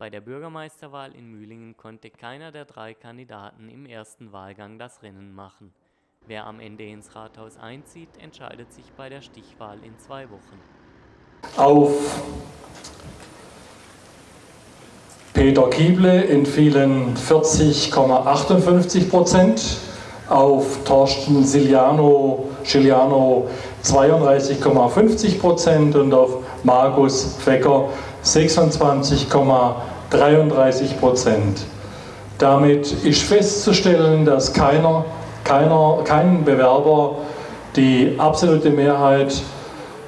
Bei der Bürgermeisterwahl in Mühlingen konnte keiner der drei Kandidaten im ersten Wahlgang das Rennen machen. Wer am Ende ins Rathaus einzieht, entscheidet sich bei der Stichwahl in zwei Wochen. Auf Peter Kieble entfielen 40,58 Prozent, auf Torsten Siliano, Siliano 32,50 Prozent und auf Markus Fecker 26,33 Prozent. Damit ist festzustellen, dass keiner, keiner, kein Bewerber die absolute Mehrheit,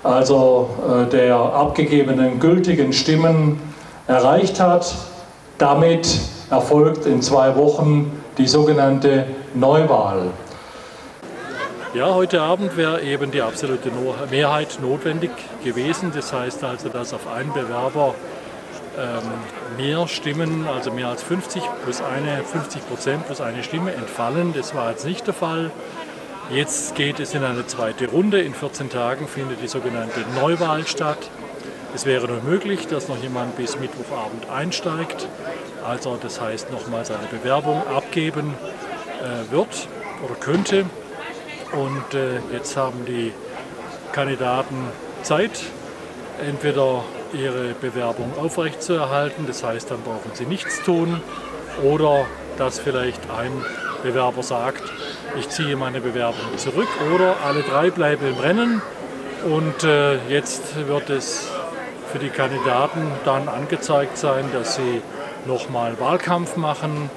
also äh, der abgegebenen gültigen Stimmen, erreicht hat. Damit erfolgt in zwei Wochen die sogenannte Neuwahl. Ja, heute Abend wäre eben die absolute Mehrheit notwendig gewesen. Das heißt also, dass auf einen Bewerber mehr Stimmen, also mehr als 50 plus eine, 50 Prozent plus eine Stimme entfallen. Das war jetzt nicht der Fall. Jetzt geht es in eine zweite Runde. In 14 Tagen findet die sogenannte Neuwahl statt. Es wäre nur möglich, dass noch jemand bis Mittwochabend einsteigt, also das heißt nochmal seine Bewerbung abgeben äh, wird oder könnte. Und äh, jetzt haben die Kandidaten Zeit, entweder ihre Bewerbung aufrechtzuerhalten, das heißt, dann brauchen sie nichts tun, oder dass vielleicht ein Bewerber sagt, ich ziehe meine Bewerbung zurück, oder alle drei bleiben im Rennen. Und äh, jetzt wird es für die Kandidaten dann angezeigt sein, dass sie nochmal Wahlkampf machen,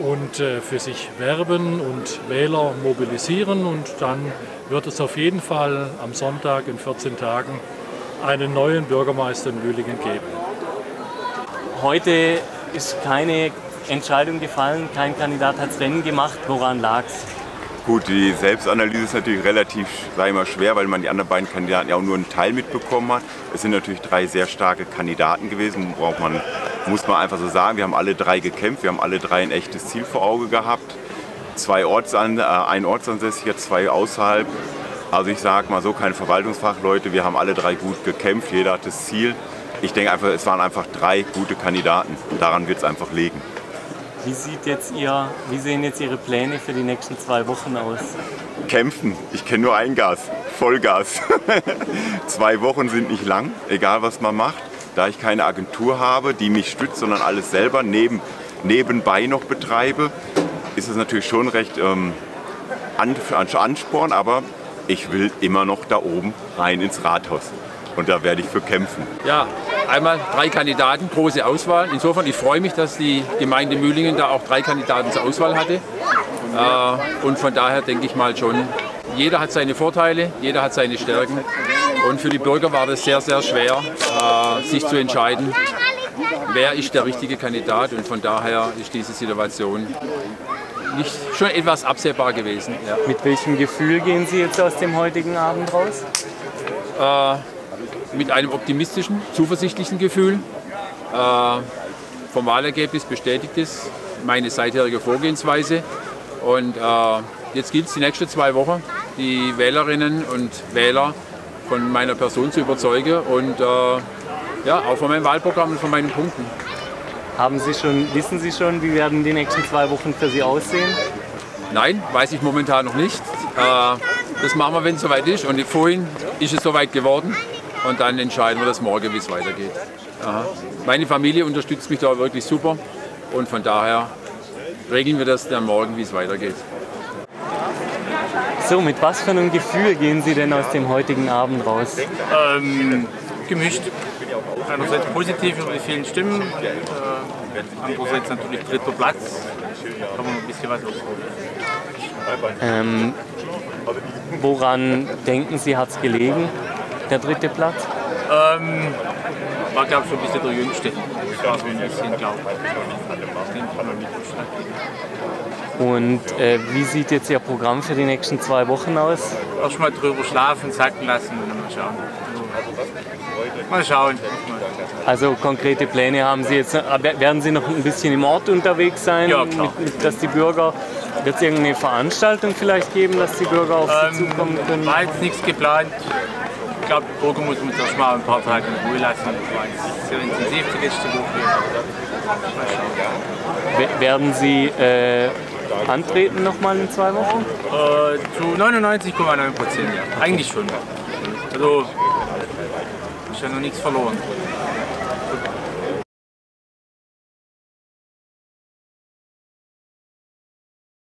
und äh, für sich werben und Wähler mobilisieren. Und dann wird es auf jeden Fall am Sonntag in 14 Tagen einen neuen Bürgermeister in Lühlingen geben. Heute ist keine Entscheidung gefallen, kein Kandidat hat das Rennen gemacht. Woran lag es? Gut, die Selbstanalyse ist natürlich relativ sag ich mal, schwer, weil man die anderen beiden Kandidaten ja auch nur einen Teil mitbekommen hat. Es sind natürlich drei sehr starke Kandidaten gewesen, braucht man, muss man einfach so sagen. Wir haben alle drei gekämpft, wir haben alle drei ein echtes Ziel vor Auge gehabt. Zwei Ortsan äh, ein Ortsansässiger, zwei außerhalb. Also ich sage mal so, keine Verwaltungsfachleute, wir haben alle drei gut gekämpft, jeder hat das Ziel. Ich denke einfach, es waren einfach drei gute Kandidaten. Daran wird es einfach liegen. Wie, sieht jetzt Ihr, wie sehen jetzt Ihre Pläne für die nächsten zwei Wochen aus? Kämpfen. Ich kenne nur ein Gas. Vollgas. zwei Wochen sind nicht lang, egal was man macht. Da ich keine Agentur habe, die mich stützt, sondern alles selber neben, nebenbei noch betreibe, ist es natürlich schon recht ähm, Ansporn, aber ich will immer noch da oben rein ins Rathaus. Und da werde ich für kämpfen. Ja, einmal drei Kandidaten, große Auswahl. Insofern, ich freue mich, dass die Gemeinde Mühlingen da auch drei Kandidaten zur Auswahl hatte. Äh, und von daher denke ich mal schon, jeder hat seine Vorteile, jeder hat seine Stärken. Und für die Bürger war das sehr, sehr schwer, äh, sich zu entscheiden, wer ist der richtige Kandidat. Und von daher ist diese Situation nicht schon etwas absehbar gewesen. Ja. Mit welchem Gefühl gehen Sie jetzt aus dem heutigen Abend raus? Äh, mit einem optimistischen, zuversichtlichen Gefühl. Äh, vom Wahlergebnis bestätigt es meine seitherige Vorgehensweise. Und äh, jetzt gilt es die nächsten zwei Wochen, die Wählerinnen und Wähler von meiner Person zu überzeugen und äh, ja, auch von meinem Wahlprogramm und von meinen Punkten. Haben Sie schon, wissen Sie schon, wie werden die nächsten zwei Wochen für Sie aussehen? Nein, weiß ich momentan noch nicht. Äh, das machen wir, wenn es soweit ist. Und vorhin ist es soweit geworden und dann entscheiden wir das morgen, wie es weitergeht. Aha. Meine Familie unterstützt mich da wirklich super und von daher regeln wir das dann morgen, wie es weitergeht. So, mit was für einem Gefühl gehen Sie denn aus dem heutigen Abend raus? Ähm, gemischt. Einerseits positiv über die vielen Stimmen, äh, andererseits natürlich dritter Platz. Kann man ein bisschen was aufholen. Ähm, woran denken Sie, hat es gelegen? der dritte Platz? Ähm, war, glaube ich, schon ein bisschen der Jüngste. Das ein bisschen, glaube Und äh, wie sieht jetzt Ihr Programm für die nächsten zwei Wochen aus? Erstmal drüber schlafen, sacken lassen und dann mal schauen. Mal schauen. Also konkrete Pläne haben Sie jetzt. Werden Sie noch ein bisschen im Ort unterwegs sein? Ja. Mit, dass die Bürger. Wird es irgendeine Veranstaltung vielleicht geben, dass die Bürger auf Sie ähm, zukommen können? War jetzt nichts geplant. Ich glaube, Burger muss man erst mal ein paar Tage in Ruhe lassen. Das jetzt sehr intensiv die letzte Woche. We- Werden Sie äh, antreten nochmal in zwei Wochen? Äh, zu 99,9 Prozent, ja. Eigentlich schon. Also, ist ja noch nichts verloren.